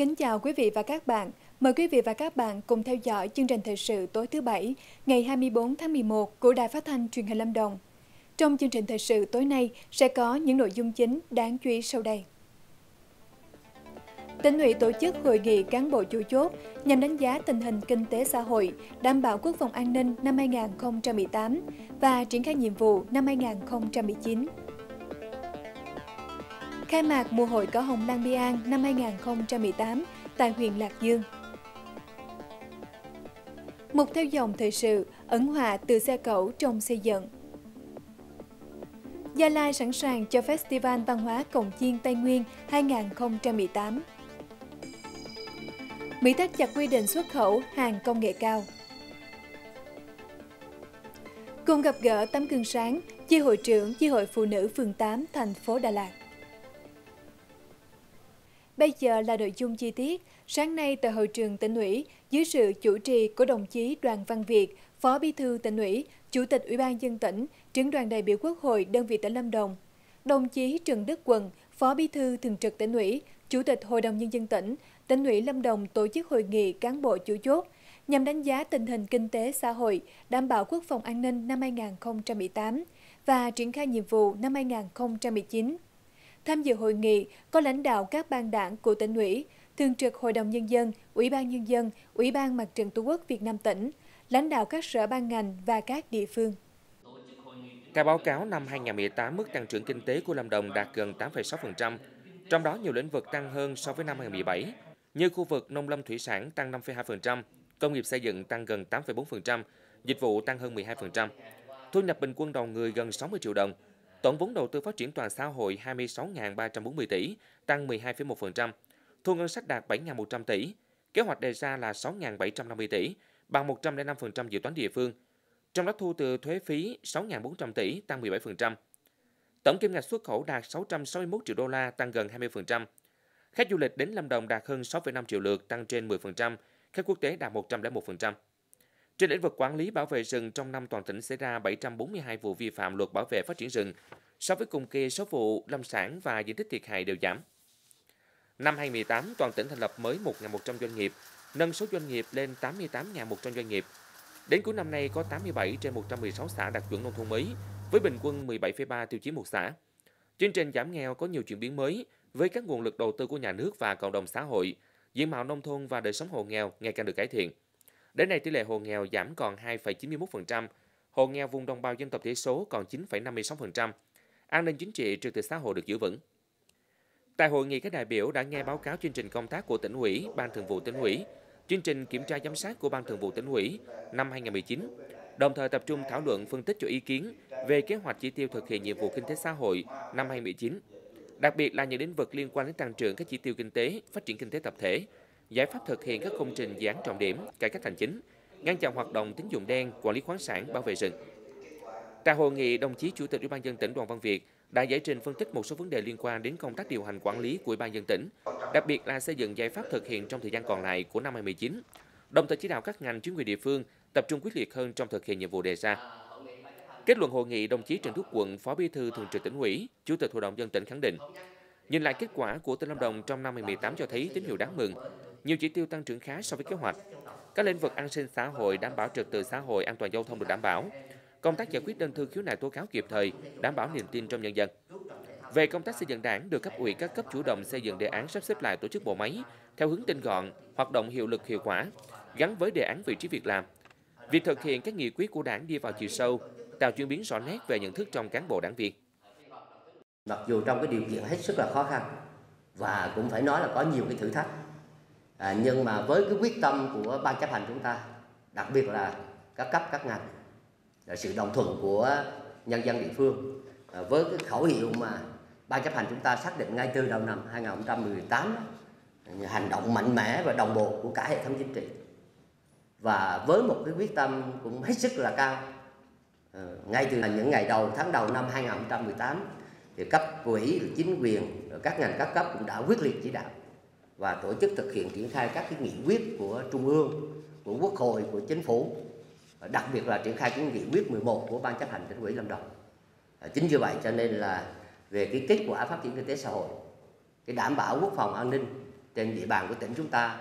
kính chào quý vị và các bạn. Mời quý vị và các bạn cùng theo dõi chương trình thời sự tối thứ Bảy, ngày 24 tháng 11 của Đài Phát thanh Truyền hình Lâm Đồng. Trong chương trình thời sự tối nay sẽ có những nội dung chính đáng chú ý sau đây. Tỉnh ủy tổ chức hội nghị cán bộ chủ chốt nhằm đánh giá tình hình kinh tế xã hội, đảm bảo quốc phòng an ninh năm 2018 và triển khai nhiệm vụ năm 2019. Khai mạc mùa hội cỏ hồng Lan Bi An năm 2018 tại huyện Lạc Dương. Mục theo dòng thời sự, ẩn họa từ xe cẩu trong xây dựng. Gia Lai sẵn sàng cho Festival Văn hóa Cổng Chiên Tây Nguyên 2018. Mỹ thắt chặt quy định xuất khẩu hàng công nghệ cao. Cùng gặp gỡ tấm gương sáng, chi hội trưởng chi hội phụ nữ phường 8 thành phố Đà Lạt. Bây giờ là nội dung chi tiết. Sáng nay tại hội trường tỉnh ủy, dưới sự chủ trì của đồng chí Đoàn Văn Việt, Phó Bí thư tỉnh ủy, Chủ tịch Ủy ban dân tỉnh, trưởng đoàn đại biểu Quốc hội đơn vị tỉnh Lâm Đồng, đồng chí Trần Đức Quần, Phó Bí thư Thường trực tỉnh ủy, Chủ tịch Hội đồng Nhân dân tỉnh, tỉnh ủy Lâm Đồng tổ chức hội nghị cán bộ chủ chốt nhằm đánh giá tình hình kinh tế xã hội, đảm bảo quốc phòng an ninh năm 2018 và triển khai nhiệm vụ năm 2019. Tham dự hội nghị có lãnh đạo các ban đảng của tỉnh ủy, Thường trực Hội đồng Nhân dân, Ủy ban Nhân dân, Ủy ban Mặt trận Tổ quốc Việt Nam tỉnh, lãnh đạo các sở ban ngành và các địa phương. Theo báo cáo năm 2018, mức tăng trưởng kinh tế của Lâm Đồng đạt gần 8,6%, trong đó nhiều lĩnh vực tăng hơn so với năm 2017, như khu vực nông lâm thủy sản tăng 5,2%, công nghiệp xây dựng tăng gần 8,4%, dịch vụ tăng hơn 12%. Thu nhập bình quân đầu người gần 60 triệu đồng, Tổng vốn đầu tư phát triển toàn xã hội 26.340 tỷ, tăng 12,1%. Thu ngân sách đạt 7.100 tỷ. Kế hoạch đề ra là 6.750 tỷ, bằng 105% dự toán địa phương. Trong đó thu từ thuế phí 6.400 tỷ, tăng 17%. Tổng kim ngạch xuất khẩu đạt 661 triệu đô la, tăng gần 20%. Khách du lịch đến Lâm Đồng đạt hơn 6,5 triệu lượt, tăng trên 10%. Khách quốc tế đạt 101%. Trên lĩnh vực quản lý bảo vệ rừng, trong năm toàn tỉnh xảy ra 742 vụ vi phạm luật bảo vệ phát triển rừng. So với cùng kỳ, số vụ lâm sản và diện tích thiệt hại đều giảm. Năm 2018, toàn tỉnh thành lập mới 1.100 doanh nghiệp, nâng số doanh nghiệp lên 88.100 doanh nghiệp. Đến cuối năm nay có 87 trên 116 xã đạt chuẩn nông thôn mới, với bình quân 17,3 tiêu chí một xã. Chương trình giảm nghèo có nhiều chuyển biến mới với các nguồn lực đầu tư của nhà nước và cộng đồng xã hội. Diện mạo nông thôn và đời sống hộ nghèo ngày càng được cải thiện. Đến nay tỷ lệ hộ nghèo giảm còn 2,91%, hộ nghèo vùng đồng bào dân tộc thiểu số còn 9,56%. An ninh chính trị trật tự xã hội được giữ vững. Tại hội nghị các đại biểu đã nghe báo cáo chương trình công tác của tỉnh ủy, ban thường vụ tỉnh ủy, chương trình kiểm tra giám sát của ban thường vụ tỉnh ủy năm 2019, đồng thời tập trung thảo luận phân tích cho ý kiến về kế hoạch chỉ tiêu thực hiện nhiệm vụ kinh tế xã hội năm 2019, đặc biệt là những lĩnh vực liên quan đến tăng trưởng các chỉ tiêu kinh tế, phát triển kinh tế tập thể, giải pháp thực hiện các công trình dự án trọng điểm, cải cách hành chính, ngăn chặn hoạt động tín dụng đen, quản lý khoáng sản, bảo vệ rừng. Tại hội nghị, đồng chí Chủ tịch Ủy ban dân tỉnh Đoàn Văn Việt đã giải trình phân tích một số vấn đề liên quan đến công tác điều hành quản lý của Ủy ban dân tỉnh, đặc biệt là xây dựng giải pháp thực hiện trong thời gian còn lại của năm 2019, đồng thời chỉ đạo các ngành chính quyền địa phương tập trung quyết liệt hơn trong thực hiện nhiệm vụ đề ra. Kết luận hội nghị, đồng chí Trần Thúc Quận, Phó Bí thư Thường trực tỉnh ủy, Chủ tịch Hội đồng dân tỉnh khẳng định, nhìn lại kết quả của tỉnh Lâm Đồng trong năm 2018 cho thấy tín hiệu đáng mừng, nhiều chỉ tiêu tăng trưởng khá so với kế hoạch. Các lĩnh vực an sinh xã hội, đảm bảo trật tự xã hội, an toàn giao thông được đảm bảo. Công tác giải quyết đơn thư khiếu nại tố cáo kịp thời, đảm bảo niềm tin trong nhân dân. Về công tác xây dựng đảng, được cấp ủy các cấp chủ động xây dựng đề án sắp xếp lại tổ chức bộ máy theo hướng tinh gọn, hoạt động hiệu lực hiệu quả, gắn với đề án vị trí việc làm. Việc thực hiện các nghị quyết của đảng đi vào chiều sâu, tạo chuyển biến rõ nét về nhận thức trong cán bộ đảng viên. Mặc dù trong cái điều kiện hết sức là khó khăn và cũng phải nói là có nhiều cái thử thách à, nhưng mà với cái quyết tâm của ban chấp hành chúng ta đặc biệt là các cấp các ngành là sự đồng thuận của nhân dân địa phương à, với cái khẩu hiệu mà ban chấp hành chúng ta xác định ngay từ đầu năm 2018 à, hành động mạnh mẽ và đồng bộ của cả hệ thống chính trị. Và với một cái quyết tâm cũng hết sức là cao à, ngay từ những ngày đầu tháng đầu năm 2018 thì cấp ủy chính quyền các ngành các cấp cũng đã quyết liệt chỉ đạo và tổ chức thực hiện triển khai các cái nghị quyết của trung ương của quốc hội của chính phủ đặc biệt là triển khai cái nghị quyết 11 của ban chấp hành tỉnh ủy lâm đồng à, chính như vậy cho nên là về cái kết quả phát triển kinh tế xã hội cái đảm bảo quốc phòng an ninh trên địa bàn của tỉnh chúng ta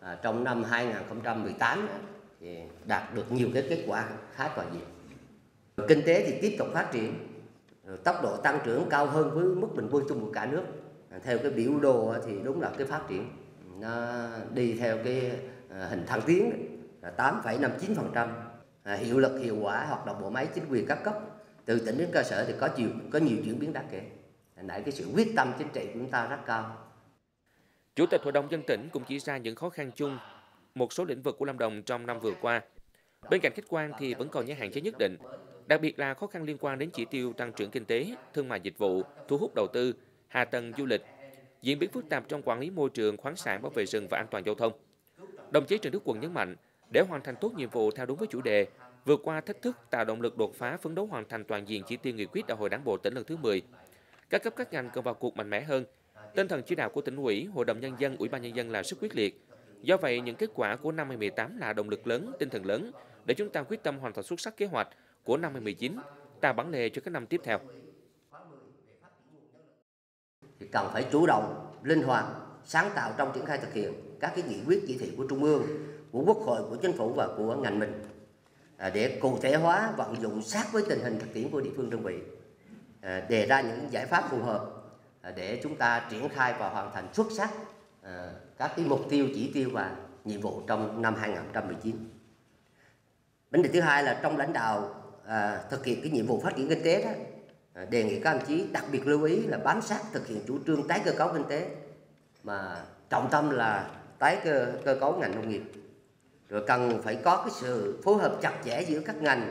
à, trong năm 2018 thì đạt được nhiều cái kết quả khá toàn diện. Kinh tế thì tiếp tục phát triển, tốc độ tăng trưởng cao hơn với mức bình quân chung của cả nước. À, theo cái biểu đồ thì đúng là cái phát triển nó đi theo cái à, hình thăng tiến là 8,59%. trăm à, hiệu lực hiệu quả hoạt động bộ máy chính quyền các cấp từ tỉnh đến cơ sở thì có nhiều có nhiều chuyển biến đáng kể. Nãy cái sự quyết tâm chính trị của chúng ta rất cao. Chủ tịch Hội đồng dân tỉnh cũng chỉ ra những khó khăn chung một số lĩnh vực của Lâm Đồng trong năm vừa qua. Bên cạnh khách quan thì vẫn còn những hạn chế nhất định, đặc biệt là khó khăn liên quan đến chỉ tiêu tăng trưởng kinh tế, thương mại dịch vụ, thu hút đầu tư, hạ tầng du lịch, diễn biến phức tạp trong quản lý môi trường, khoáng sản, bảo vệ rừng và an toàn giao thông. Đồng chí Trần Đức Quận nhấn mạnh, để hoàn thành tốt nhiệm vụ theo đúng với chủ đề, vượt qua thách thức tạo động lực đột phá phấn đấu hoàn thành toàn diện chỉ tiêu nghị quyết đại hội đảng bộ tỉnh lần thứ 10. Các cấp các ngành cần vào cuộc mạnh mẽ hơn. Tinh thần chỉ đạo của tỉnh ủy, hội đồng nhân dân, ủy ban nhân dân là rất quyết liệt. Do vậy, những kết quả của năm 2018 là động lực lớn, tinh thần lớn để chúng ta quyết tâm hoàn thành xuất sắc kế hoạch của năm 2019, tạo bản lề cho các năm tiếp theo. Thì cần phải chủ động, linh hoạt, sáng tạo trong triển khai thực hiện các cái nghị quyết chỉ thị của Trung ương, của Quốc hội, của Chính phủ và của ngành mình à, để cụ thể hóa vận dụng sát với tình hình thực tiễn của địa phương đơn vị, à, đề ra những giải pháp phù hợp à, để chúng ta triển khai và hoàn thành xuất sắc các cái mục tiêu chỉ tiêu và nhiệm vụ trong năm 2019. Vấn đề thứ hai là trong lãnh đạo à, thực hiện cái nhiệm vụ phát triển kinh tế đó À, đề nghị các đồng chí đặc biệt lưu ý là bám sát thực hiện chủ trương tái cơ cấu kinh tế, mà trọng tâm là tái cơ cơ cấu ngành nông nghiệp. Rồi cần phải có cái sự phối hợp chặt chẽ giữa các ngành,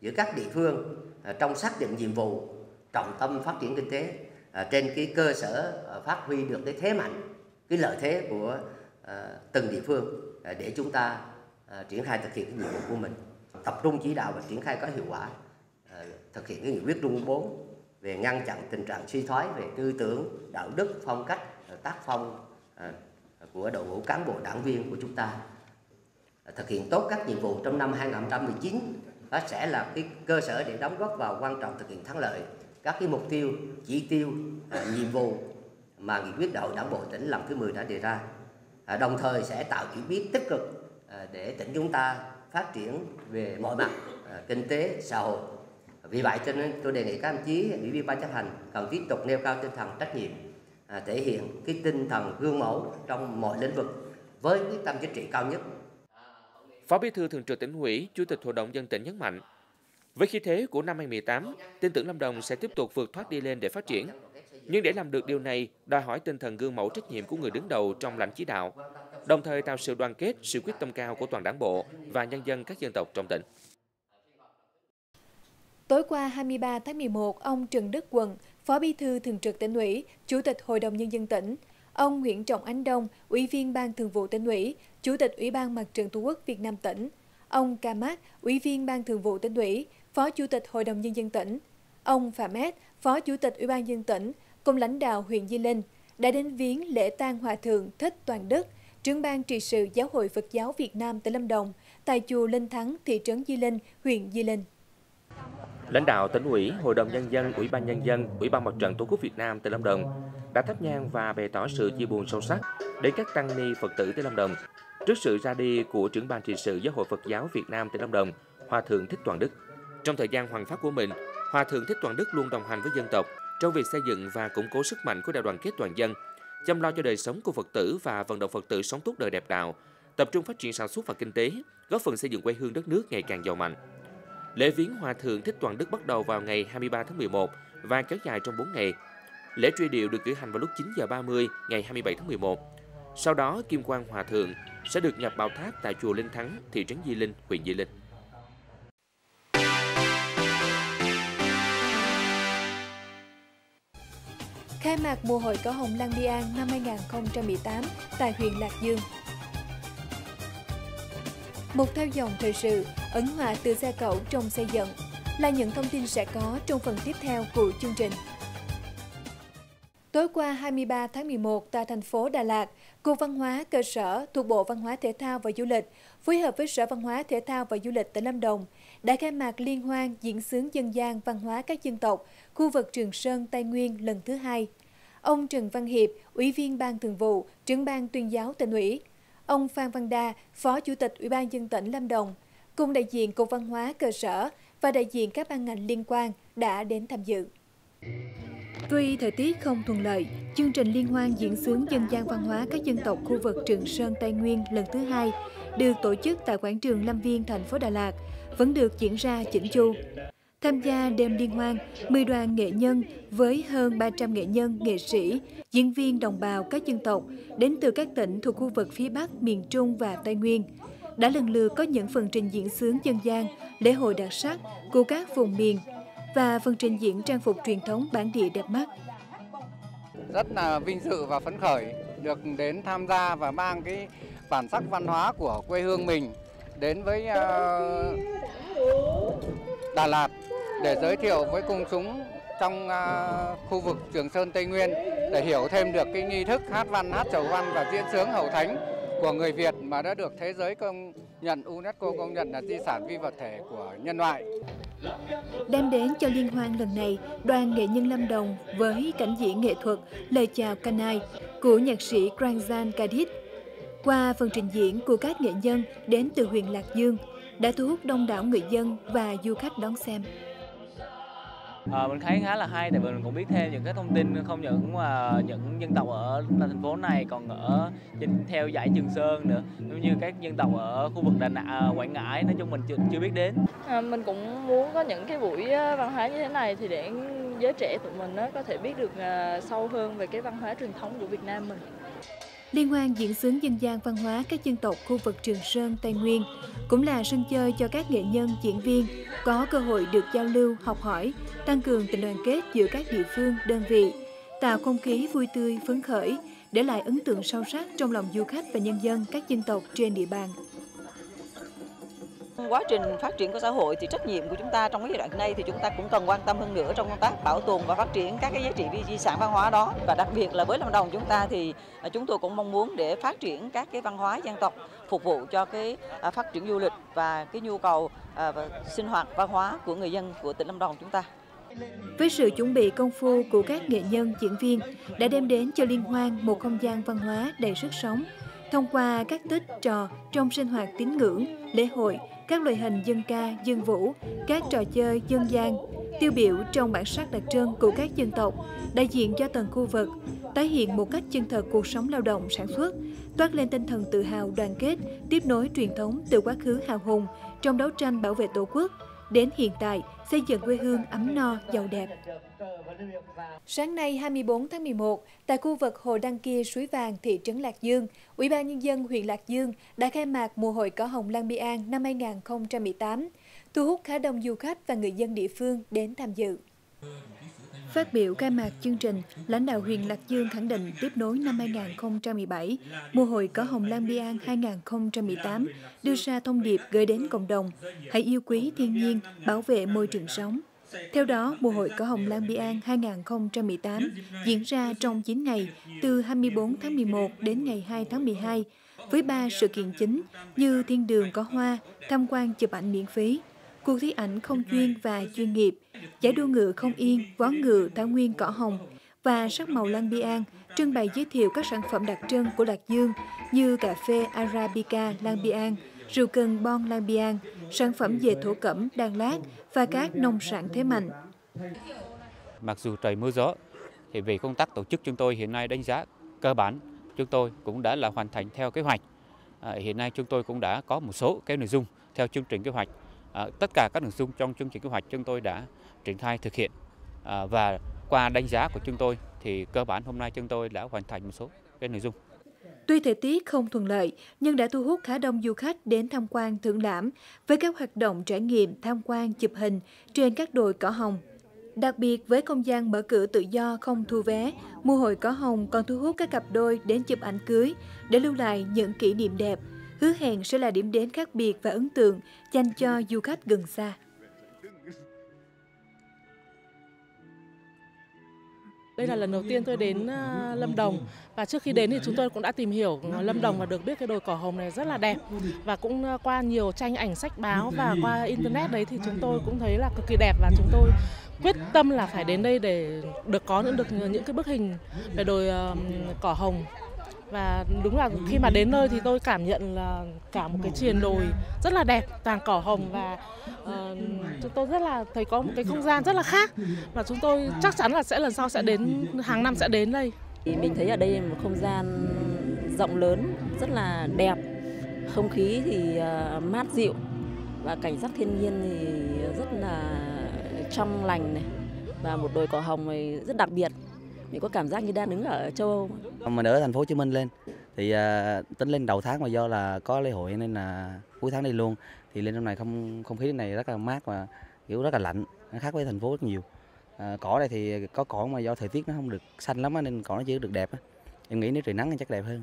giữa các địa phương à, trong xác định nhiệm vụ, trọng tâm phát triển kinh tế à, trên cái cơ sở phát huy được cái thế mạnh, cái lợi thế của từng địa phương để chúng ta triển khai thực hiện cái nhiệm vụ của mình. Tập trung chỉ đạo và triển khai có hiệu quả thực hiện cái nghị quyết trung ương 4 về ngăn chặn tình trạng suy thoái về tư tưởng, đạo đức, phong cách tác phong à, của đội ngũ cán bộ đảng viên của chúng ta. Thực hiện tốt các nhiệm vụ trong năm 2019 đó sẽ là cái cơ sở để đóng góp vào quan trọng thực hiện thắng lợi các cái mục tiêu, chỉ tiêu à, nhiệm vụ mà nghị quyết đại hội đảng bộ tỉnh lần thứ 10 đã đề ra. À, đồng thời sẽ tạo chuyển biến tích cực để tỉnh chúng ta phát triển về mọi mặt kinh tế, xã hội vì vậy cho nên tôi đề nghị các đồng chí ủy viên ban chấp hành cần tiếp tục nêu cao tinh thần trách nhiệm à, thể hiện cái tinh thần gương mẫu trong mọi lĩnh vực với quyết tâm chính trị cao nhất Phó Bí thư Thường trực tỉnh ủy, Chủ tịch Hội đồng dân tỉnh nhấn mạnh, với khí thế của năm 2018, tin tưởng Lâm Đồng sẽ tiếp tục vượt thoát đi lên để phát triển. Nhưng để làm được điều này, đòi hỏi tinh thần gương mẫu trách nhiệm của người đứng đầu trong lãnh chỉ đạo, đồng thời tạo sự đoàn kết, sự quyết tâm cao của toàn đảng bộ và nhân dân các dân tộc trong tỉnh. Tối qua 23 tháng 11, ông Trần Đức Quận, Phó Bí thư Thường trực tỉnh ủy, Chủ tịch Hội đồng Nhân dân tỉnh, ông Nguyễn Trọng Ánh Đông, Ủy viên Ban Thường vụ tỉnh ủy, Chủ tịch Ủy ban Mặt trận Tổ quốc Việt Nam tỉnh, ông Ca Mát, Ủy viên Ban Thường vụ tỉnh ủy, Phó Chủ tịch Hội đồng Nhân dân tỉnh, ông Phạm Ét, Phó Chủ tịch Ủy ban dân tỉnh, cùng lãnh đạo huyện Di Linh đã đến viếng lễ tang hòa thượng Thích Toàn Đức, trưởng ban trị sự Giáo hội Phật giáo Việt Nam tại Lâm Đồng, tại chùa Linh Thắng, thị trấn Di Linh, huyện Di Linh. Lãnh đạo tỉnh ủy, Hội đồng Nhân dân, Ủy ban Nhân dân, Ủy ban Mặt trận Tổ quốc Việt Nam tỉnh Lâm Đồng đã thắp nhang và bày tỏ sự chia buồn sâu sắc đến các tăng ni Phật tử tỉnh Lâm Đồng trước sự ra đi của trưởng ban trị sự Giáo hội Phật giáo Việt Nam tỉnh Lâm Đồng, Hòa thượng Thích Toàn Đức. Trong thời gian hoàng pháp của mình, Hòa thượng Thích Toàn Đức luôn đồng hành với dân tộc trong việc xây dựng và củng cố sức mạnh của đại đoàn kết toàn dân, chăm lo cho đời sống của Phật tử và vận động Phật tử sống tốt đời đẹp đạo, tập trung phát triển sản xuất và kinh tế, góp phần xây dựng quê hương đất nước ngày càng giàu mạnh. Lễ viếng Hòa thượng Thích Toàn Đức bắt đầu vào ngày 23 tháng 11 và kéo dài trong 4 ngày. Lễ truy điệu được cử hành vào lúc 9 giờ 30 ngày 27 tháng 11. Sau đó, Kim Quang Hòa thượng sẽ được nhập bào tháp tại chùa Linh Thắng, thị trấn Di Linh, huyện Di Linh. khai mạc mùa hội cỏ hồng Lan Bi An năm 2018 tại huyện Lạc Dương. Một theo dòng thời sự, ấn họa từ xe cẩu trong xây dựng là những thông tin sẽ có trong phần tiếp theo của chương trình. Tối qua 23 tháng 11 tại thành phố Đà Lạt, Cục Văn hóa cơ sở thuộc Bộ Văn hóa Thể thao và Du lịch phối hợp với Sở Văn hóa Thể thao và Du lịch tỉnh Lâm Đồng đã khai mạc liên hoan diễn xướng dân gian văn hóa các dân tộc khu vực Trường Sơn Tây Nguyên lần thứ hai. ông Trần Văn Hiệp, Ủy viên Ban Thường vụ, trưởng ban tuyên giáo tỉnh ủy, ông Phan Văn Đa, Phó Chủ tịch Ủy ban dân tỉnh Lâm Đồng, cùng đại diện Cục Văn hóa cơ sở và đại diện các ban ngành liên quan đã đến tham dự. Tuy thời tiết không thuận lợi, chương trình liên hoan diễn xướng dân gian văn hóa các dân tộc khu vực Trường Sơn Tây Nguyên lần thứ hai được tổ chức tại quảng trường Lâm Viên, thành phố Đà Lạt vẫn được diễn ra chỉnh chu. Tham gia đêm liên hoan, 10 đoàn nghệ nhân với hơn 300 nghệ nhân, nghệ sĩ, diễn viên đồng bào các dân tộc đến từ các tỉnh thuộc khu vực phía Bắc, miền Trung và Tây Nguyên đã lần lượt có những phần trình diễn sướng dân gian, lễ hội đặc sắc của các vùng miền và phần trình diễn trang phục truyền thống bản địa đẹp mắt. Rất là vinh dự và phấn khởi được đến tham gia và mang cái bản sắc văn hóa của quê hương mình đến với uh, Đà Lạt để giới thiệu với công chúng trong uh, khu vực Trường Sơn Tây Nguyên để hiểu thêm được cái nghi thức hát văn, hát chầu văn và diễn sướng hậu thánh của người Việt mà đã được thế giới công nhận UNESCO công nhận là di sản phi vật thể của nhân loại. Đem đến cho liên hoan lần này, đoàn nghệ nhân Lâm Đồng với cảnh diễn nghệ thuật Lời chào Canai của nhạc sĩ Granzan Kadit qua phần trình diễn của các nghệ nhân đến từ huyện Lạc Dương đã thu hút đông đảo người dân và du khách đón xem. À, mình thấy khá là hay tại vì mình cũng biết thêm những cái thông tin không những mà những dân tộc ở thành phố này còn ở trên theo dãy Trường Sơn nữa giống như các dân tộc ở khu vực Đà Nẵng, ờ, Quảng Ngãi nói chung mình chưa, chưa biết đến. À, mình cũng muốn có những cái buổi văn hóa như thế này thì để giới trẻ tụi mình nó có thể biết được sâu hơn về cái văn hóa truyền thống của Việt Nam mình. Liên hoan diễn xướng dân gian văn hóa các dân tộc khu vực Trường Sơn, Tây Nguyên cũng là sân chơi cho các nghệ nhân, diễn viên có cơ hội được giao lưu, học hỏi, tăng cường tình đoàn kết giữa các địa phương, đơn vị, tạo không khí vui tươi, phấn khởi, để lại ấn tượng sâu sắc trong lòng du khách và nhân dân các dân tộc trên địa bàn. Quá trình phát triển của xã hội thì trách nhiệm của chúng ta trong cái giai đoạn này thì chúng ta cũng cần quan tâm hơn nữa trong công tác bảo tồn và phát triển các cái giá trị di sản văn hóa đó và đặc biệt là với Lâm Đồng chúng ta thì à, chúng tôi cũng mong muốn để phát triển các cái văn hóa dân tộc phục vụ cho cái à, phát triển du lịch và cái nhu cầu à, và sinh hoạt văn hóa của người dân của tỉnh Lâm Đồng chúng ta. Với sự chuẩn bị công phu của các nghệ nhân, diễn viên đã đem đến cho liên hoan một không gian văn hóa đầy sức sống thông qua các tích trò trong sinh hoạt tín ngưỡng, lễ hội, các loại hình dân ca, dân vũ, các trò chơi dân gian, tiêu biểu trong bản sắc đặc trưng của các dân tộc, đại diện cho từng khu vực, tái hiện một cách chân thật cuộc sống lao động sản xuất, toát lên tinh thần tự hào đoàn kết, tiếp nối truyền thống từ quá khứ hào hùng trong đấu tranh bảo vệ Tổ quốc, đến hiện tại xây dựng quê hương ấm no, giàu đẹp. Sáng nay 24 tháng 11, tại khu vực Hồ Đăng Kia, Suối Vàng, thị trấn Lạc Dương, Ủy ban Nhân dân huyện Lạc Dương đã khai mạc mùa hội cỏ hồng Lan Bi An năm 2018, thu hút khá đông du khách và người dân địa phương đến tham dự. Phát biểu khai mạc chương trình, lãnh đạo huyện Lạc Dương khẳng định tiếp nối năm 2017, mùa hội có Hồng Lan Bi An 2018 đưa ra thông điệp gửi đến cộng đồng, hãy yêu quý thiên nhiên, bảo vệ môi trường sống. Theo đó, mùa hội cỏ Hồng Lan Bi An 2018 diễn ra trong 9 ngày, từ 24 tháng 11 đến ngày 2 tháng 12, với ba sự kiện chính như thiên đường có hoa, tham quan chụp ảnh miễn phí, cuộc thi ảnh không chuyên và chuyên nghiệp, giải đua ngựa không yên, vó ngựa thảo nguyên cỏ hồng và sắc màu Lan Bi An trưng bày giới thiệu các sản phẩm đặc trưng của Lạc Dương như cà phê Arabica Lan Bi An, rượu cần bon Lan sản phẩm về thổ cẩm Đan Lát và các nông sản thế mạnh. Mặc dù trời mưa gió, thì về công tác tổ chức chúng tôi hiện nay đánh giá cơ bản chúng tôi cũng đã là hoàn thành theo kế hoạch. À, hiện nay chúng tôi cũng đã có một số cái nội dung theo chương trình kế hoạch À, tất cả các nội dung trong chương trình kế hoạch chúng tôi đã triển khai thực hiện à, và qua đánh giá của chúng tôi thì cơ bản hôm nay chúng tôi đã hoàn thành một số cái nội dung. Tuy thời tiết không thuận lợi, nhưng đã thu hút khá đông du khách đến tham quan thưởng lãm với các hoạt động trải nghiệm tham quan chụp hình trên các đồi cỏ hồng. Đặc biệt với không gian mở cửa tự do không thu vé, mùa hội cỏ hồng còn thu hút các cặp đôi đến chụp ảnh cưới để lưu lại những kỷ niệm đẹp hứa hẹn sẽ là điểm đến khác biệt và ấn tượng dành cho du khách gần xa. Đây là lần đầu tiên tôi đến à, Lâm Đồng. Và trước khi đến thì chúng tôi cũng đã tìm hiểu Lâm Đồng và được biết cái đồi cỏ hồng này rất là đẹp. Và cũng à, qua nhiều tranh ảnh sách báo và qua internet đấy thì chúng tôi cũng thấy là cực kỳ đẹp. Và chúng tôi quyết tâm là phải đến đây để được có những, được những cái bức hình về đồi à, cỏ hồng và đúng là khi mà đến nơi thì tôi cảm nhận là cả một cái triền đồi rất là đẹp toàn cỏ hồng và uh, chúng tôi rất là thấy có một cái không gian rất là khác. Và chúng tôi chắc chắn là sẽ lần sau sẽ đến hàng năm sẽ đến đây. Mình thấy ở đây một không gian rộng lớn rất là đẹp. Không khí thì uh, mát dịu và cảnh sắc thiên nhiên thì rất là trong lành này. Và một đồi cỏ hồng này rất đặc biệt mình có cảm giác như đang đứng ở châu Âu. Mình ở thành phố Hồ Chí Minh lên. Thì uh, tính lên đầu tháng mà do là có lễ hội nên là cuối tháng đi luôn. Thì lên trong này không không khí này rất là mát và kiểu rất là lạnh. Nó khác với thành phố rất nhiều. À, cỏ đây thì có cỏ mà do thời tiết nó không được xanh lắm nên cỏ nó chỉ được đẹp em nghĩ nếu trời nắng thì chắc đẹp hơn.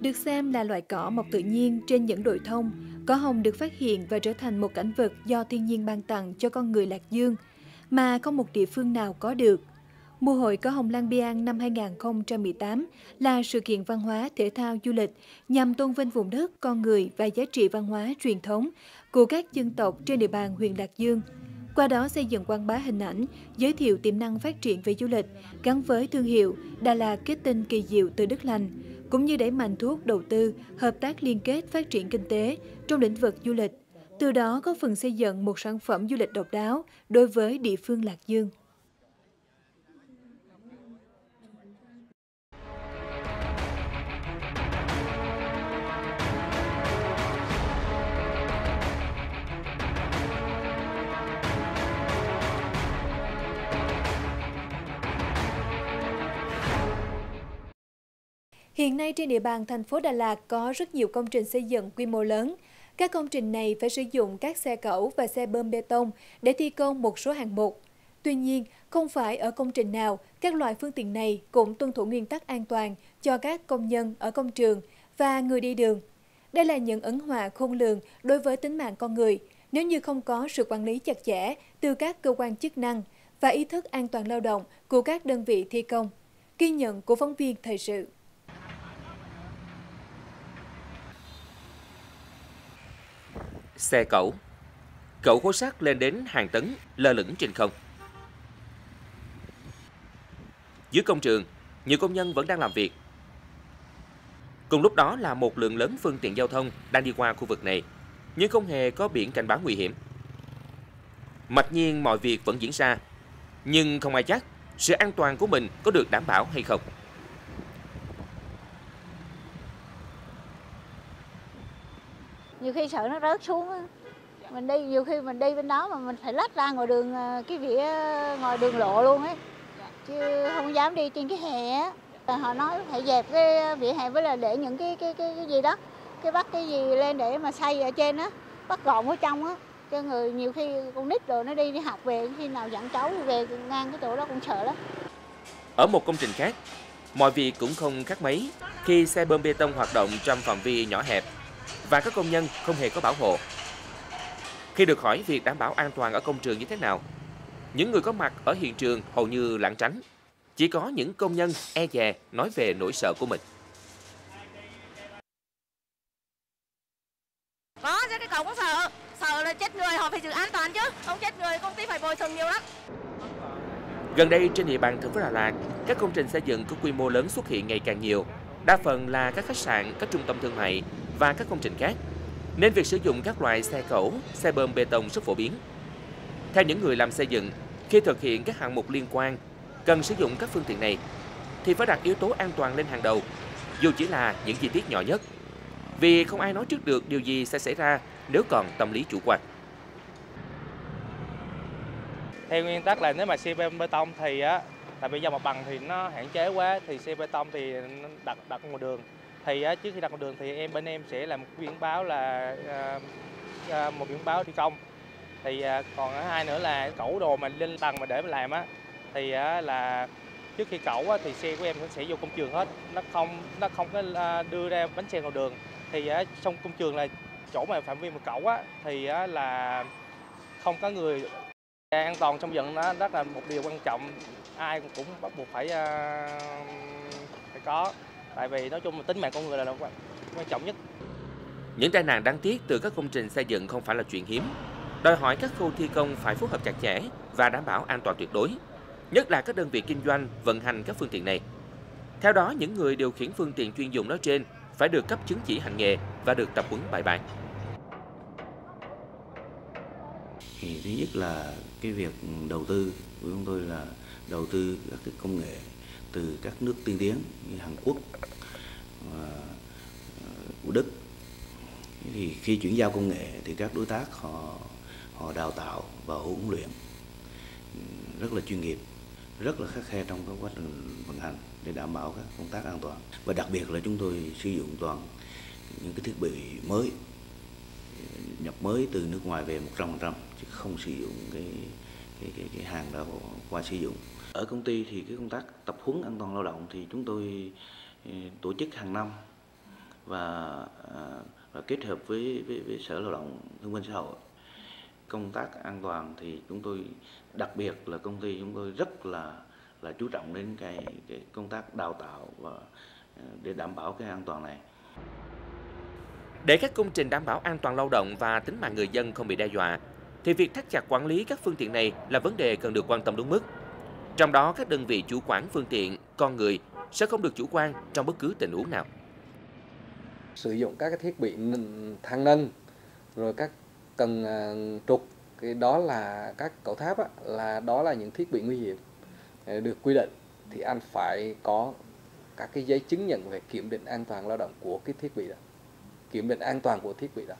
Được xem là loại cỏ mọc tự nhiên trên những đồi thông cỏ hồng được phát hiện và trở thành một cảnh vật do thiên nhiên ban tặng cho con người lạc dương. Mà không một địa phương nào có được Mùa hội Cỏ Hồng Lan Biang năm 2018 là sự kiện văn hóa, thể thao, du lịch nhằm tôn vinh vùng đất, con người và giá trị văn hóa truyền thống của các dân tộc trên địa bàn huyện Lạc Dương. Qua đó xây dựng quảng bá hình ảnh, giới thiệu tiềm năng phát triển về du lịch gắn với thương hiệu Đà Lạt kết tinh kỳ diệu từ đất lành, cũng như đẩy mạnh thu hút đầu tư, hợp tác liên kết phát triển kinh tế trong lĩnh vực du lịch. Từ đó có phần xây dựng một sản phẩm du lịch độc đáo đối với địa phương Lạc Dương. Hiện nay trên địa bàn thành phố Đà Lạt có rất nhiều công trình xây dựng quy mô lớn. Các công trình này phải sử dụng các xe cẩu và xe bơm bê tông để thi công một số hạng mục. Tuy nhiên, không phải ở công trình nào các loại phương tiện này cũng tuân thủ nguyên tắc an toàn cho các công nhân ở công trường và người đi đường. Đây là những ấn họa khôn lường đối với tính mạng con người nếu như không có sự quản lý chặt chẽ từ các cơ quan chức năng và ý thức an toàn lao động của các đơn vị thi công. Ghi nhận của phóng viên thời sự. Xe cẩu. Cẩu khối sắt lên đến hàng tấn, lơ lửng trên không. Dưới công trường, nhiều công nhân vẫn đang làm việc. Cùng lúc đó là một lượng lớn phương tiện giao thông đang đi qua khu vực này, nhưng không hề có biển cảnh báo nguy hiểm. Mặc nhiên mọi việc vẫn diễn ra, nhưng không ai chắc sự an toàn của mình có được đảm bảo hay không. Nhiều khi sợ nó rớt xuống mình đi nhiều khi mình đi bên đó mà mình phải lách ra ngoài đường à, cái vỉa à, ngoài đường lộ luôn ấy. Chứ không dám đi trên cái hè á. Họ nói phải dẹp cái vỉa hè với là để những cái cái cái, cái gì đó cái bắt cái gì lên để mà xây ở trên á bắt gọn ở trong á. Cho người nhiều khi con nít rồi nó đi đi học về khi nào dẫn cháu về ngang cái chỗ đó cũng sợ lắm. Ở một công trình khác mọi việc cũng không khác mấy khi xe bơm bê tông hoạt động trong phạm vi nhỏ hẹp và các công nhân không hề có bảo hộ. Khi được hỏi việc đảm bảo an toàn ở công trường như thế nào, những người có mặt ở hiện trường hầu như lảng tránh. Chỉ có những công nhân e dè nói về nỗi sợ của mình. Có chứ cái cậu cũng sợ, sợ là chết người họ phải giữ an toàn chứ, không chết người công ty phải bồi thường nhiều lắm. Gần đây trên địa bàn thành phố Đà Lạt, các công trình xây dựng có quy mô lớn xuất hiện ngày càng nhiều. Đa phần là các khách sạn, các trung tâm thương mại và các công trình khác, nên việc sử dụng các loại xe cẩu, xe bơm bê tông rất phổ biến. Theo những người làm xây dựng, khi thực hiện các hạng mục liên quan, cần sử dụng các phương tiện này, thì phải đặt yếu tố an toàn lên hàng đầu, dù chỉ là những chi tiết nhỏ nhất. Vì không ai nói trước được điều gì sẽ xảy ra nếu còn tâm lý chủ quan. Theo nguyên tắc là nếu mà xe bê tông thì á, tại vì do mặt bằng thì nó hạn chế quá thì xe bê tông thì đặt đặt ngoài đường thì trước khi đặt con đường thì em bên em sẽ làm một biển báo là ờ, ờ, một biển báo thi công. Thì ờ, còn hai nữa là cẩu đồ mà lên tầng mà để mà làm á thì là trước khi cẩu thì xe của em sẽ vô công trường hết. Nó không nó không có đưa ra bánh xe ngoài đường. Thì trong công trường là chỗ mà phạm vi mà cẩu á thì là không có người An toàn trong dựng nó. Rất là một điều quan trọng, ai cũng bắt buộc phải phải có, tại vì nói chung là tính mạng con người là quan quan trọng nhất. Những tai nạn đáng tiếc từ các công trình xây dựng không phải là chuyện hiếm, đòi hỏi các khâu thi công phải phối hợp chặt chẽ và đảm bảo an toàn tuyệt đối, nhất là các đơn vị kinh doanh vận hành các phương tiện này. Theo đó, những người điều khiển phương tiện chuyên dụng nói trên phải được cấp chứng chỉ hành nghề và được tập huấn bài bản. Thì thứ nhất là cái việc đầu tư của chúng tôi là đầu tư các cái công nghệ từ các nước tiên tiến như Hàn Quốc và ờ, của Đức. Thì khi chuyển giao công nghệ thì các đối tác họ họ đào tạo và huấn luyện rất là chuyên nghiệp rất là khắc khe trong các quá trình vận hành để đảm bảo các công tác an toàn. Và đặc biệt là chúng tôi sử dụng toàn những cái thiết bị mới nhập mới từ nước ngoài về 100% chứ không sử dụng cái cái cái, cái hàng đã qua sử dụng ở công ty thì cái công tác tập huấn an toàn lao động thì chúng tôi ừ, tổ chức hàng năm và, à, và kết hợp với, với, với sở lao động thương binh xã hội công tác an toàn thì chúng tôi đặc biệt là công ty chúng tôi rất là là chú trọng đến cái, cái công tác đào tạo và à, để đảm bảo cái an toàn này. Để các công trình đảm bảo an toàn lao động và tính mạng người dân không bị đe dọa, thì việc thắt chặt quản lý các phương tiện này là vấn đề cần được quan tâm đúng mức. Trong đó, các đơn vị chủ quản phương tiện, con người sẽ không được chủ quan trong bất cứ tình huống nào. Sử dụng các thiết bị thang nâng, rồi các cần à, trục, cái đó là các cầu tháp á, là đó là những thiết bị nguy hiểm à, được quy định thì anh phải có các cái giấy chứng nhận về kiểm định an toàn lao động của cái thiết bị đó kiểm định an toàn của thiết bị đó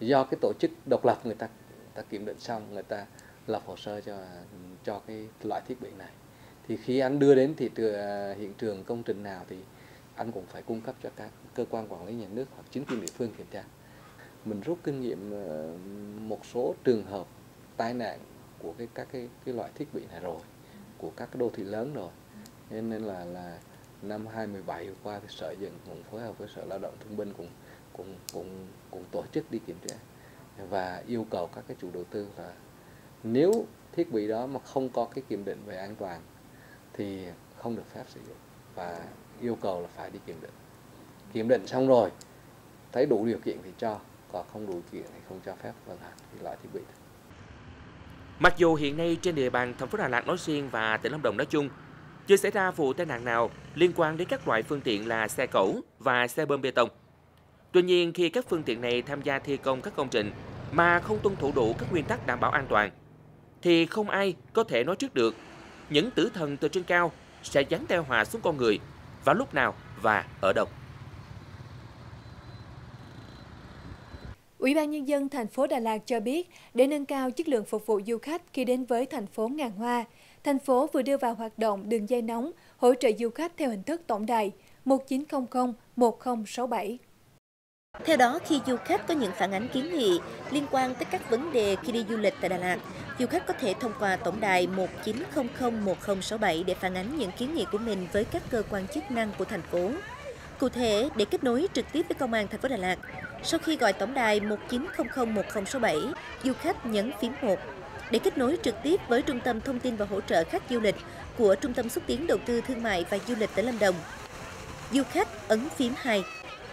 do cái tổ chức độc lập người ta người ta kiểm định xong người ta lập hồ sơ cho cho cái loại thiết bị này. Thì khi anh đưa đến thị trường à, hiện trường công trình nào thì anh cũng phải cung cấp cho các cơ quan quản lý nhà nước hoặc chính quyền địa phương kiểm tra. Mình rút kinh nghiệm ờ, một số trường hợp tai nạn của cái, các cái cái loại thiết bị này rồi, của các cái đô thị lớn rồi. Nên nên là là năm 2017 vừa qua thì sở dựng cũng phối hợp với sở lao động thương binh cũng cũng cũng cũng tổ chức đi kiểm tra và yêu cầu các cái chủ đầu tư là nếu thiết bị đó mà không có cái kiểm định về an toàn thì không được phép sử dụng và yêu cầu là phải đi kiểm định kiểm định xong rồi thấy đủ điều kiện thì cho còn không đủ điều kiện thì không cho phép vâng vận hành thì loại thiết bị đó. Mặc dù hiện nay trên địa bàn thành phố Đà Lạt nói riêng và tỉnh Lâm Đồng nói chung chưa xảy ra vụ tai nạn nào liên quan đến các loại phương tiện là xe cẩu và xe bơm bê tông. Tuy nhiên, khi các phương tiện này tham gia thi công các công trình mà không tuân thủ đủ các nguyên tắc đảm bảo an toàn, thì không ai có thể nói trước được những tử thần từ trên cao sẽ giáng theo họa xuống con người vào lúc nào và ở đâu. Ủy ban Nhân dân thành phố Đà Lạt cho biết, để nâng cao chất lượng phục vụ du khách khi đến với thành phố ngàn hoa, thành phố vừa đưa vào hoạt động đường dây nóng hỗ trợ du khách theo hình thức tổng đài 1900 1067. Theo đó, khi du khách có những phản ánh kiến nghị liên quan tới các vấn đề khi đi du lịch tại Đà Lạt, du khách có thể thông qua tổng đài 19001067 để phản ánh những kiến nghị của mình với các cơ quan chức năng của thành phố. Cụ thể, để kết nối trực tiếp với Công an thành phố Đà Lạt, sau khi gọi tổng đài 19001067, du khách nhấn phím 1. Để kết nối trực tiếp với Trung tâm Thông tin và Hỗ trợ khách du lịch của Trung tâm Xúc tiến Đầu tư Thương mại và Du lịch tỉnh Lâm Đồng, du khách ấn phím 2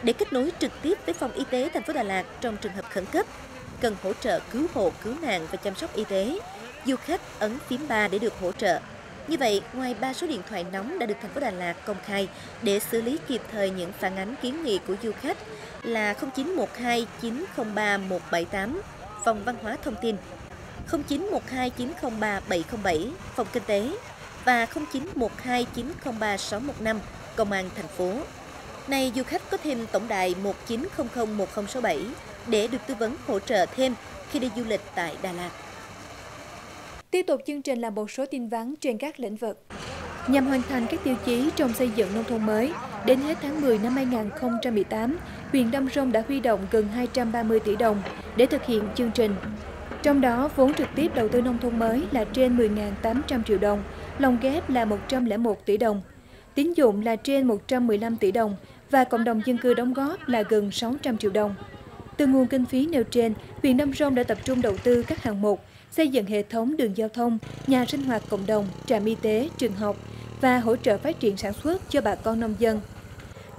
để kết nối trực tiếp với phòng y tế thành phố Đà Lạt trong trường hợp khẩn cấp, cần hỗ trợ cứu hộ, cứu nạn và chăm sóc y tế. Du khách ấn phím 3 để được hỗ trợ. Như vậy, ngoài 3 số điện thoại nóng đã được thành phố Đà Lạt công khai để xử lý kịp thời những phản ánh kiến nghị của du khách là 0912 903 178, Phòng Văn hóa Thông tin, 0912 903 707, Phòng Kinh tế và 0912 903 615, Công an thành phố. Nay du khách có thêm tổng đài 1900 1067 để được tư vấn hỗ trợ thêm khi đi du lịch tại Đà Lạt. Tiếp tục chương trình là một số tin vắn trên các lĩnh vực. Nhằm hoàn thành các tiêu chí trong xây dựng nông thôn mới, đến hết tháng 10 năm 2018, huyện Đam Rông đã huy động gần 230 tỷ đồng để thực hiện chương trình. Trong đó, vốn trực tiếp đầu tư nông thôn mới là trên 10.800 triệu đồng, lồng ghép là 101 tỷ đồng, tín dụng là trên 115 tỷ đồng và cộng đồng dân cư đóng góp là gần 600 triệu đồng. Từ nguồn kinh phí nêu trên, huyện Đam Rông đã tập trung đầu tư các hạng mục xây dựng hệ thống đường giao thông, nhà sinh hoạt cộng đồng, trạm y tế, trường học và hỗ trợ phát triển sản xuất cho bà con nông dân.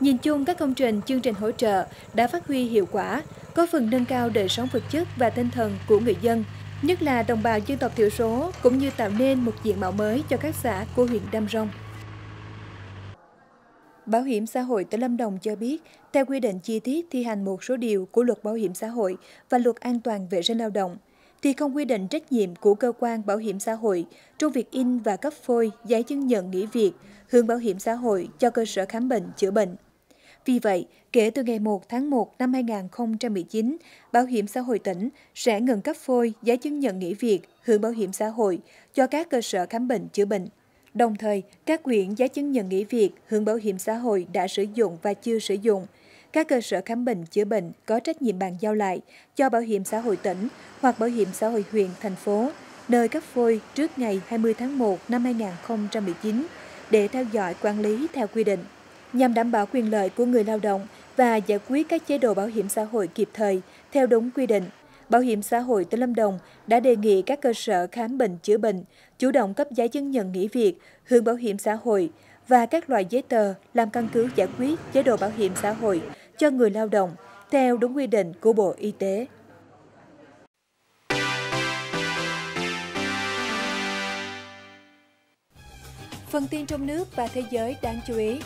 Nhìn chung, các công trình, chương trình hỗ trợ đã phát huy hiệu quả, có phần nâng cao đời sống vật chất và tinh thần của người dân, nhất là đồng bào dân tộc thiểu số cũng như tạo nên một diện mạo mới cho các xã của huyện Đam Rông. Bảo hiểm xã hội tỉnh Lâm Đồng cho biết, theo quy định chi tiết thi hành một số điều của luật bảo hiểm xã hội và luật an toàn vệ sinh lao động, thì không quy định trách nhiệm của cơ quan bảo hiểm xã hội trong việc in và cấp phôi giấy chứng nhận nghỉ việc, hưởng bảo hiểm xã hội cho cơ sở khám bệnh chữa bệnh. Vì vậy, kể từ ngày 1 tháng 1 năm 2019, Bảo hiểm xã hội tỉnh sẽ ngừng cấp phôi giấy chứng nhận nghỉ việc, hưởng bảo hiểm xã hội cho các cơ sở khám bệnh chữa bệnh. Đồng thời, các quyển giấy chứng nhận nghỉ việc, hưởng bảo hiểm xã hội đã sử dụng và chưa sử dụng, các cơ sở khám bệnh chữa bệnh có trách nhiệm bàn giao lại cho Bảo hiểm xã hội tỉnh hoặc Bảo hiểm xã hội huyện, thành phố, nơi cấp phôi trước ngày 20 tháng 1 năm 2019 để theo dõi quản lý theo quy định nhằm đảm bảo quyền lợi của người lao động và giải quyết các chế độ bảo hiểm xã hội kịp thời theo đúng quy định. Bảo hiểm xã hội tỉnh Lâm Đồng đã đề nghị các cơ sở khám bệnh chữa bệnh chủ động cấp giấy chứng nhận nghỉ việc, hưởng bảo hiểm xã hội và các loại giấy tờ làm căn cứ giải quyết chế độ bảo hiểm xã hội cho người lao động theo đúng quy định của Bộ Y tế. Phần tin trong nước và thế giới đáng chú ý.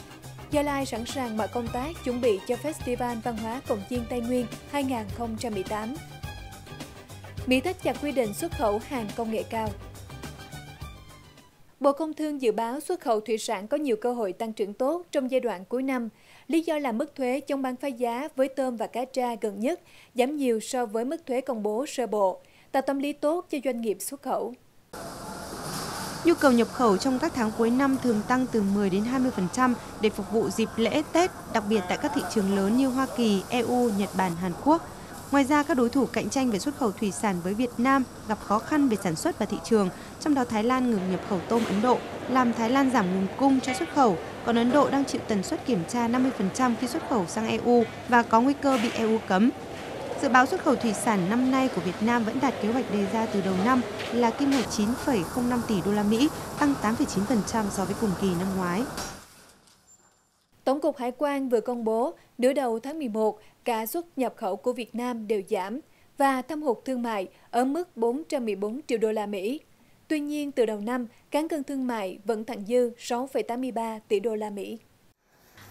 Gia Lai sẵn sàng mọi công tác chuẩn bị cho Festival Văn hóa Cổng Chiên Tây Nguyên 2018. Mỹ thắt chặt quy định xuất khẩu hàng công nghệ cao. Bộ Công Thương dự báo xuất khẩu thủy sản có nhiều cơ hội tăng trưởng tốt trong giai đoạn cuối năm. Lý do là mức thuế chống bán phá giá với tôm và cá tra gần nhất giảm nhiều so với mức thuế công bố sơ bộ, tạo tâm lý tốt cho doanh nghiệp xuất khẩu. Nhu cầu nhập khẩu trong các tháng cuối năm thường tăng từ 10 đến 20% để phục vụ dịp lễ Tết, đặc biệt tại các thị trường lớn như Hoa Kỳ, EU, Nhật Bản, Hàn Quốc. Ngoài ra, các đối thủ cạnh tranh về xuất khẩu thủy sản với Việt Nam gặp khó khăn về sản xuất và thị trường, trong đó Thái Lan ngừng nhập khẩu tôm Ấn Độ, làm Thái Lan giảm nguồn cung cho xuất khẩu, còn Ấn Độ đang chịu tần suất kiểm tra 50% khi xuất khẩu sang EU và có nguy cơ bị EU cấm. Dự báo xuất khẩu thủy sản năm nay của Việt Nam vẫn đạt kế hoạch đề ra từ đầu năm là kim ngạch 9,05 tỷ đô la Mỹ, tăng 8,9% so với cùng kỳ năm ngoái. Tổng cục Hải quan vừa công bố, nửa đầu tháng 11, cả xuất nhập khẩu của Việt Nam đều giảm và thâm hụt thương mại ở mức 414 triệu đô la Mỹ. Tuy nhiên, từ đầu năm, cán cân thương mại vẫn thặng dư 6,83 tỷ đô la Mỹ.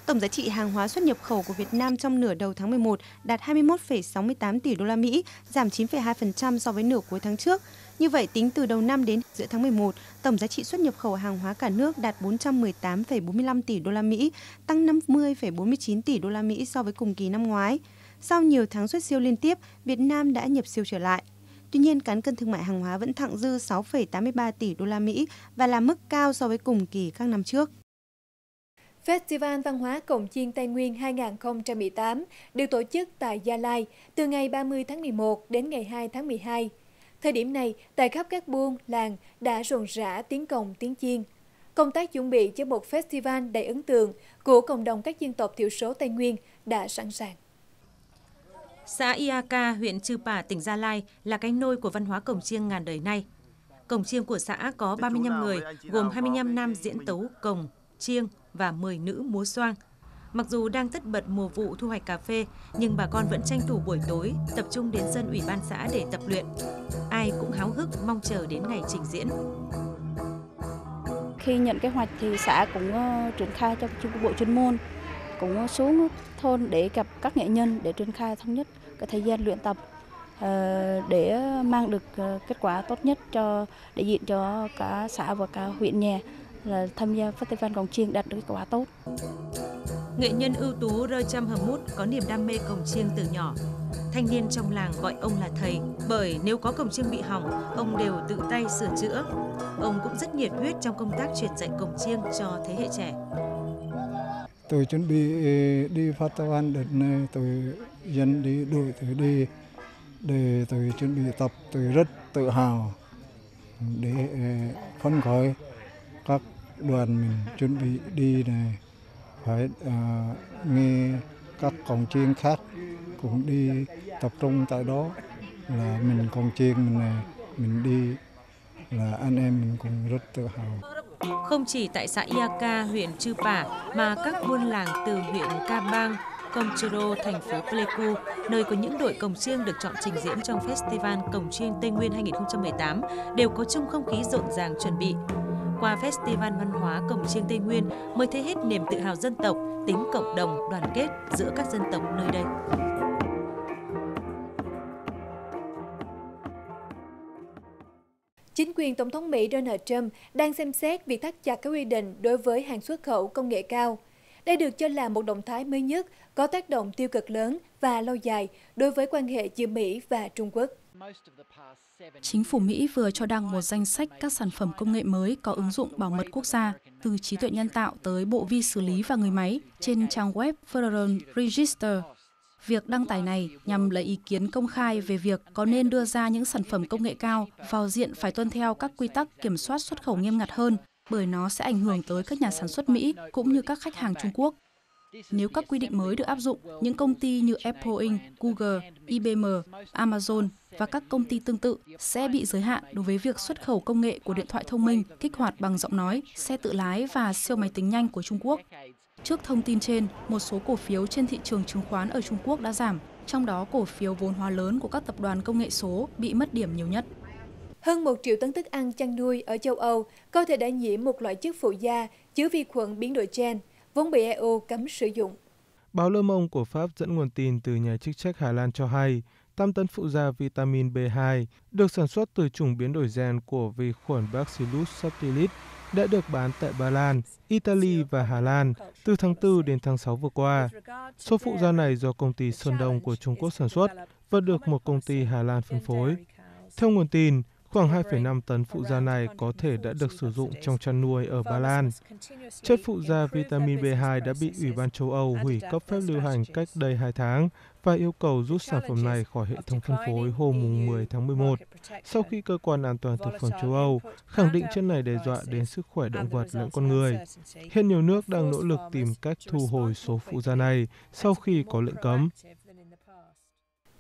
Tổng giá trị hàng hóa xuất nhập khẩu của Việt Nam trong nửa đầu tháng 11 đạt 21,68 tỷ đô la Mỹ, giảm 9,2% so với nửa cuối tháng trước. Như vậy, tính từ đầu năm đến giữa tháng 11, tổng giá trị xuất nhập khẩu hàng hóa cả nước đạt 418,45 tỷ đô la Mỹ, tăng 50,49 tỷ đô la Mỹ so với cùng kỳ năm ngoái. Sau nhiều tháng xuất siêu liên tiếp, Việt Nam đã nhập siêu trở lại. Tuy nhiên, cán cân thương mại hàng hóa vẫn thặng dư 6,83 tỷ đô la Mỹ và là mức cao so với cùng kỳ các năm trước. Festival Văn hóa Cổng Chiên Tây Nguyên 2018 được tổ chức tại Gia Lai từ ngày 30 tháng 11 đến ngày 2 tháng 12. Thời điểm này, tại khắp các buôn, làng đã rộn rã tiếng cồng, tiếng chiên. Công tác chuẩn bị cho một festival đầy ấn tượng của cộng đồng các dân tộc thiểu số Tây Nguyên đã sẵn sàng. Xã Iaka, huyện Chư Pả, tỉnh Gia Lai là cái nôi của văn hóa cổng chiêng ngàn đời nay. Cổng chiêng của xã có 35 người, gồm 25 nam diễn tấu cổng chiêng và 10 nữ múa xoang. Mặc dù đang tất bật mùa vụ thu hoạch cà phê, nhưng bà con vẫn tranh thủ buổi tối tập trung đến sân ủy ban xã để tập luyện. Ai cũng háo hức mong chờ đến ngày trình diễn. Khi nhận kế hoạch thì xã cũng ờ, triển khai cho trung bộ chuyên môn cũng xuống thôn để gặp các nghệ nhân để triển khai thống nhất cái thời gian luyện tập ờ, để mang được ờ, kết quả tốt nhất cho đại diện cho cả xã và cả huyện nhà là tham gia festival cổng chiêng đạt được kết quả tốt. Nghệ nhân ưu tú Rơ Chăm Hầm Mút có niềm đam mê cổng chiêng từ nhỏ. Thanh niên trong làng gọi ông là thầy, bởi nếu có cổng chiêng bị hỏng, ông đều tự tay sửa chữa. Ông cũng rất nhiệt huyết trong công tác truyền dạy cổng chiêng cho thế hệ trẻ. Tôi chuẩn bị đi festival đợt này, tôi dân đi đội tôi đi để tôi chuẩn bị tập, tôi rất tự hào để phấn khởi các đoàn mình chuẩn bị đi này phải à, nghe các cổng chiêng khác cũng đi tập trung tại đó là mình cổng chiên mình này mình đi là anh em mình cũng rất tự hào. Không chỉ tại xã Iaka, huyện Chư Pả mà các buôn làng từ huyện Ca Bang, Công thành phố Pleiku, nơi có những đội cồng chiêng được chọn trình diễn trong Festival Cồng chiêng Tây Nguyên 2018, đều có chung không khí rộn ràng chuẩn bị. Qua Festival Văn hóa Cồng chiêng Tây Nguyên mới thấy hết niềm tự hào dân tộc, tính cộng đồng, đoàn kết giữa các dân tộc nơi đây. Chính quyền Tổng thống Mỹ Donald Trump đang xem xét việc thắt chặt các quy định đối với hàng xuất khẩu công nghệ cao. Đây được cho là một động thái mới nhất có tác động tiêu cực lớn và lâu dài đối với quan hệ giữa Mỹ và Trung Quốc. Chính phủ Mỹ vừa cho đăng một danh sách các sản phẩm công nghệ mới có ứng dụng bảo mật quốc gia, từ trí tuệ nhân tạo tới bộ vi xử lý và người máy trên trang web Federal Register. Việc đăng tải này nhằm lấy ý kiến công khai về việc có nên đưa ra những sản phẩm công nghệ cao vào diện phải tuân theo các quy tắc kiểm soát xuất khẩu nghiêm ngặt hơn, bởi nó sẽ ảnh hưởng tới các nhà sản xuất Mỹ cũng như các khách hàng Trung Quốc. Nếu các quy định mới được áp dụng, những công ty như Apple Inc., Google, IBM, Amazon và các công ty tương tự sẽ bị giới hạn đối với việc xuất khẩu công nghệ của điện thoại thông minh kích hoạt bằng giọng nói, xe tự lái và siêu máy tính nhanh của Trung Quốc. Trước thông tin trên, một số cổ phiếu trên thị trường chứng khoán ở Trung Quốc đã giảm, trong đó cổ phiếu vốn hóa lớn của các tập đoàn công nghệ số bị mất điểm nhiều nhất. Hơn 1 triệu tấn thức ăn chăn nuôi ở châu Âu có thể đã nhiễm một loại chất phụ da chứa vi khuẩn biến đổi gen, vốn bị EU cấm sử dụng. Báo Le Monde của Pháp dẫn nguồn tin từ nhà chức trách Hà Lan cho hay, tam tấn phụ gia vitamin B2 được sản xuất từ chủng biến đổi gen của vi khuẩn Bacillus subtilis đã được bán tại Ba Lan, Italy và Hà Lan từ tháng 4 đến tháng 6 vừa qua. Số phụ gia này do công ty Sơn Đông của Trung Quốc sản xuất và được một công ty Hà Lan phân phối. Theo nguồn tin, Khoảng 2,5 tấn phụ da này có thể đã được sử dụng trong chăn nuôi ở Ba Lan. Chất phụ da vitamin B2 đã bị Ủy ban châu Âu hủy cấp phép lưu hành cách đây 2 tháng và yêu cầu rút sản phẩm này khỏi hệ thống phân phối hôm 10 tháng 11, sau khi cơ quan an toàn thực phẩm châu Âu khẳng định chất này đe dọa đến sức khỏe động vật lẫn con người. Hiện nhiều nước đang nỗ lực tìm cách thu hồi số phụ da này sau khi có lệnh cấm.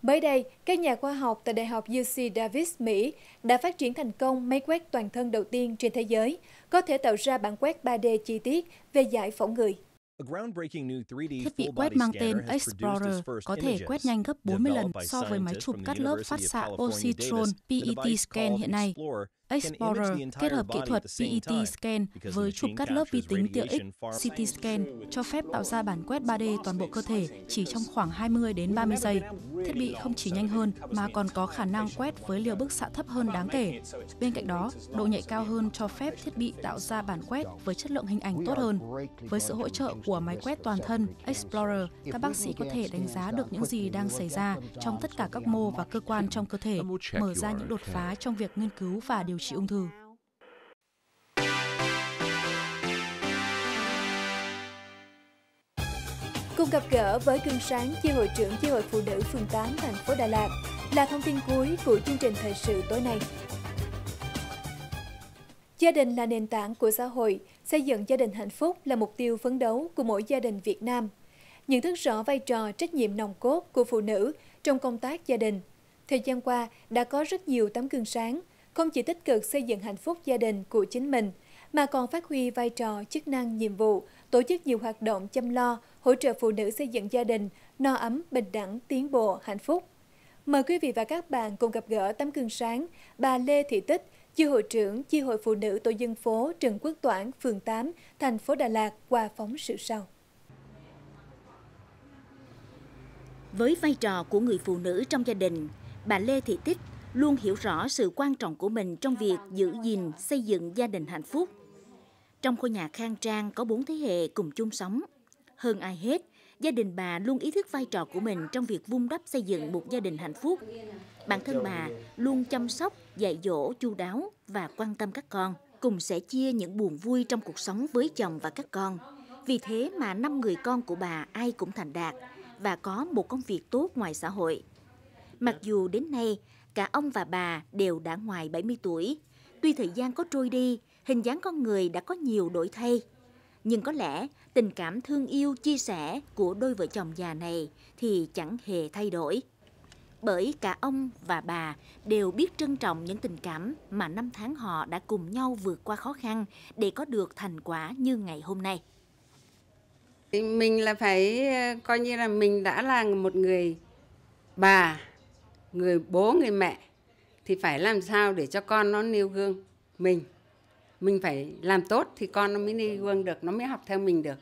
Mới đây, các nhà khoa học tại Đại học UC Davis, Mỹ đã phát triển thành công máy quét toàn thân đầu tiên trên thế giới, có thể tạo ra bản quét 3D chi tiết về giải phẫu người. Thiết bị quét mang tên Explorer có thể quét nhanh gấp 40 lần so với máy chụp cắt lớp phát xạ positron PET scan hiện nay. Explorer kết hợp kỹ thuật PET scan với chụp cắt lớp vi tính tia X CT scan cho phép tạo ra bản quét 3D toàn bộ cơ thể chỉ trong khoảng 20 đến 30 giây. Thiết bị không chỉ nhanh hơn mà còn có khả năng quét với liều bức xạ thấp hơn đáng kể. Bên cạnh đó, độ nhạy cao hơn cho phép thiết bị tạo ra bản quét với chất lượng hình ảnh tốt hơn. Với sự hỗ trợ của máy quét toàn thân Explorer, các bác sĩ có thể đánh giá được những gì đang xảy ra trong tất cả các mô và cơ quan trong cơ thể, mở ra những đột phá trong việc nghiên cứu và điều trị ung thư. Cùng gặp gỡ với Cương Sáng, chi hội trưởng chi hội phụ nữ phường 8 thành phố Đà Lạt là thông tin cuối của chương trình thời sự tối nay. Gia đình là nền tảng của xã hội, xây dựng gia đình hạnh phúc là mục tiêu phấn đấu của mỗi gia đình Việt Nam. Nhận thức rõ vai trò trách nhiệm nòng cốt của phụ nữ trong công tác gia đình. Thời gian qua đã có rất nhiều tấm gương sáng, không chỉ tích cực xây dựng hạnh phúc gia đình của chính mình, mà còn phát huy vai trò chức năng nhiệm vụ, tổ chức nhiều hoạt động chăm lo, hỗ trợ phụ nữ xây dựng gia đình, no ấm, bình đẳng, tiến bộ, hạnh phúc. Mời quý vị và các bạn cùng gặp gỡ tấm gương sáng bà Lê Thị Tích, chi hội trưởng chi hội phụ nữ tổ dân phố Trần Quốc Toản, phường 8, thành phố Đà Lạt qua phóng sự sau. Với vai trò của người phụ nữ trong gia đình, bà Lê Thị Tích luôn hiểu rõ sự quan trọng của mình trong việc giữ gìn, xây dựng gia đình hạnh phúc. Trong ngôi nhà khang trang có bốn thế hệ cùng chung sống. Hơn ai hết, gia đình bà luôn ý thức vai trò của mình trong việc vun đắp xây dựng một gia đình hạnh phúc. Bản thân bà luôn chăm sóc, dạy dỗ chu đáo và quan tâm các con, cùng sẻ chia những buồn vui trong cuộc sống với chồng và các con. Vì thế mà năm người con của bà ai cũng thành đạt và có một công việc tốt ngoài xã hội. Mặc dù đến nay cả ông và bà đều đã ngoài 70 tuổi, tuy thời gian có trôi đi, hình dáng con người đã có nhiều đổi thay, Nhưng có lẽ tình cảm thương yêu chia sẻ của đôi vợ chồng già này thì chẳng hề thay đổi. Bởi cả ông và bà đều biết trân trọng những tình cảm mà năm tháng họ đã cùng nhau vượt qua khó khăn để có được thành quả như ngày hôm nay. Mình là phải ờ, coi như là mình đã là một người bà, người bố, người mẹ thì phải làm sao để cho con nó nêu gương mình. Mình phải làm tốt thì con nó mới nêu gương được nó mới học theo mình được.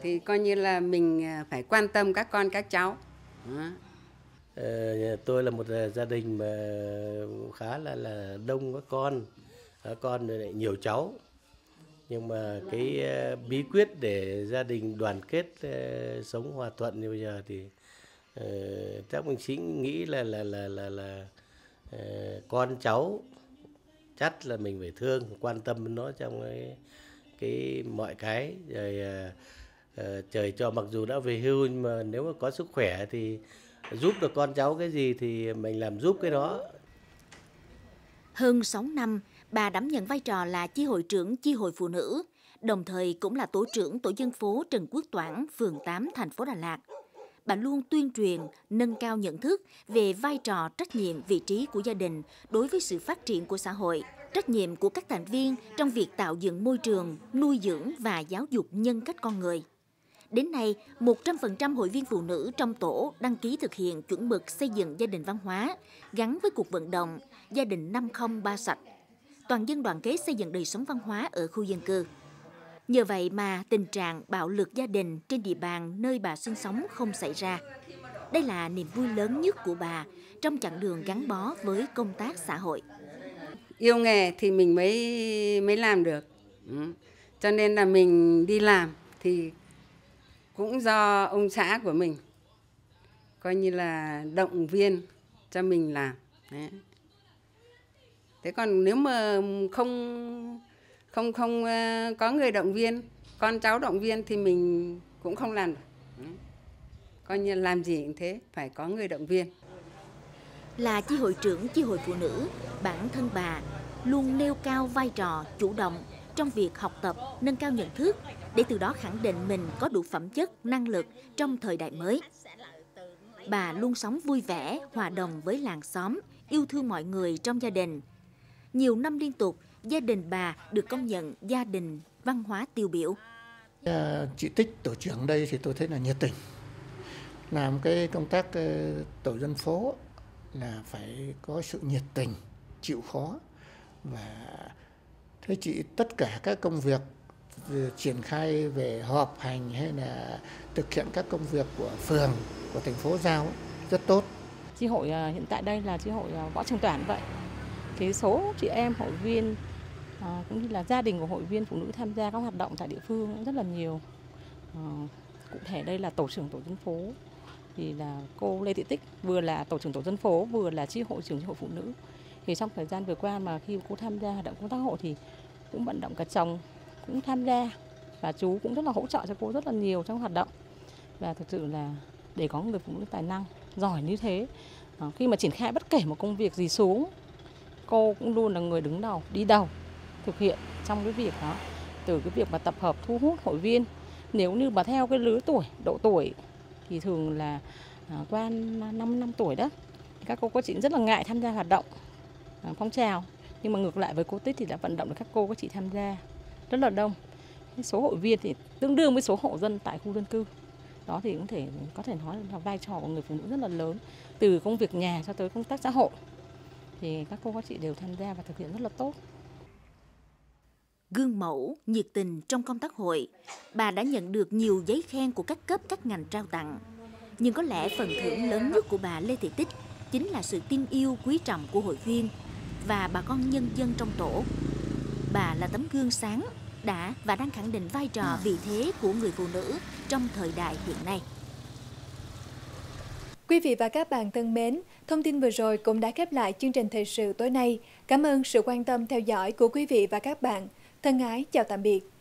Thì coi như là mình à, phải quan tâm các con các cháu. Đó. Ờ, tôi là một à, gia đình mà khá là là đông các con. Các con lại nhiều cháu. Nhưng mà cái à, bí quyết để gia đình đoàn kết sống hòa thuận như bây giờ thì Ờ, uh, chắc sĩ nghĩ là là là là là uh, con cháu chắc là mình phải thương quan tâm nó trong cái cái mọi cái rồi uh, uh, trời cho mặc dù đã về hưu nhưng mà nếu mà có sức khỏe thì giúp được con cháu cái gì thì mình làm giúp cái đó. Hơn 6 năm, bà đảm nhận vai trò là chi hội trưởng chi hội phụ nữ, đồng thời cũng là tổ trưởng tổ dân phố Trần Quốc Toản, phường 8, thành phố Đà Lạt bà luôn tuyên truyền, nâng cao nhận thức về vai trò, trách nhiệm, vị trí của gia đình đối với sự phát triển của xã hội, trách nhiệm của các thành viên trong việc tạo dựng môi trường, nuôi dưỡng và giáo dục nhân cách con người. Đến nay, 100% hội viên phụ nữ trong tổ đăng ký thực hiện chuẩn mực xây dựng gia đình văn hóa gắn với cuộc vận động Gia đình 503 sạch. Toàn dân đoàn kết xây dựng đời sống văn hóa ở khu dân cư. Nhờ vậy mà tình trạng bạo lực gia đình trên địa bàn nơi bà sinh sống không xảy ra. Đây là niềm vui lớn nhất của bà trong chặng đường gắn bó với công tác xã hội. Yêu nghề thì mình mới mới làm được. Ừ. Cho nên là mình đi làm thì cũng do ông xã của mình, coi như là động viên cho mình làm. Đấy. Thế còn nếu mà không không không ờ, có người động viên. Con cháu động viên thì mình cũng không làm được. Coi như làm gì cũng thế phải có người động viên. Là chi hội trưởng chi hội phụ nữ bản thân bà luôn nêu cao vai trò chủ động trong việc học tập nâng cao nhận thức để từ đó khẳng định mình có đủ phẩm chất năng lực trong thời đại mới. Bà luôn sống vui vẻ hòa đồng với làng xóm yêu thương mọi người trong gia đình. Nhiều năm liên tục gia đình bà được công nhận gia đình văn hóa tiêu biểu. À, chị Tích tổ trưởng đây thì tôi thấy là nhiệt tình. Làm cái công tác ờ, tổ dân phố là phải có sự nhiệt tình, chịu khó và thế chị tất cả các công việc triển khai về họp hành hay là thực hiện các công việc của phường của thành phố giao rất tốt. Chi hội à, hiện tại đây là chi hội võ trường toản vậy. Cái số chị em hội viên à, cũng như là gia đình của hội viên phụ nữ tham gia các hoạt động tại địa phương rất là nhiều. À, cụ thể đây là tổ trưởng tổ dân phố thì là cô Lê Thị Tích vừa là tổ trưởng tổ dân phố vừa là chi hội trưởng chi hội phụ nữ. Thì trong thời gian vừa qua mà khi cô tham gia hoạt động công tác hội thì cũng vận động cả chồng cũng tham gia và chú cũng rất là hỗ trợ cho cô rất là nhiều trong hoạt động. Và thực sự là để có người phụ nữ tài năng giỏi như thế à, khi mà triển khai bất kể một công việc gì xuống cô cũng luôn là người đứng đầu đi đầu thực hiện trong cái việc đó. Từ cái việc mà tập hợp, thu hút hội viên, nếu như mà theo cái lứa tuổi, độ tuổi thì thường là à, qua 5 năm tuổi đó, các cô có chị rất là ngại tham gia hoạt động à, phong trào. Nhưng mà ngược lại với cô Tích thì đã vận động được các cô, các chị tham gia rất là đông. Số hội viên thì tương đương với số hộ dân tại khu dân cư. Đó thì cũng thể, có thể nói là vai trò của người phụ nữ rất là lớn, từ công việc nhà cho tới công tác xã hội. Thì các cô, các chị đều tham gia và thực hiện rất là tốt gương mẫu, nhiệt tình trong công tác hội, bà đã nhận được nhiều giấy khen của các cấp các ngành trao tặng. Nhưng có lẽ phần thưởng lớn nhất của bà Lê Thị Tích chính là sự tin yêu quý trọng của hội viên và bà con nhân dân trong tổ. Bà là tấm gương sáng, đã và đang khẳng định vai trò vị thế của người phụ nữ trong thời đại hiện nay. Quý vị và các bạn thân mến, thông tin vừa rồi cũng đã khép lại chương trình thời sự tối nay. Cảm ơn sự quan tâm theo dõi của quý vị và các bạn. Thân ái chào tạm biệt.